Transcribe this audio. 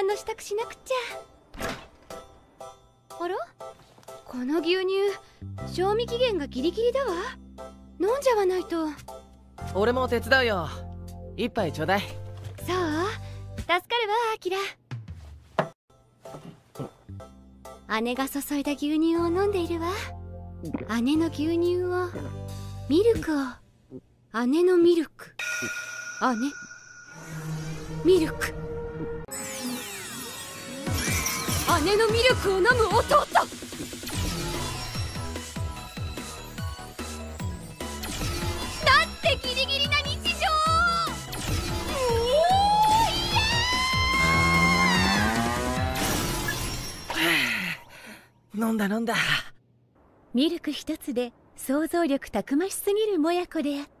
飯の支度しなくちゃ。あら？この牛乳賞味期限がギリギリだわ。飲んじゃわないと。俺も手伝うよ。一杯ちょうだい。そう。助かるわアキラ。姉が注いだ牛乳を飲んでいるわ。姉の牛乳をミルクを。姉のミルク。姉。ミルク姉のミルクを飲む弟。なんてギリギリな日常。飲んだ飲んだ。ミルク一つで想像力たくましすぎるもやこであった